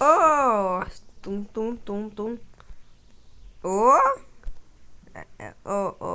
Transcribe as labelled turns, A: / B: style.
A: Oh! Tum, tum, tum, tum. Oh! Oh, Oh!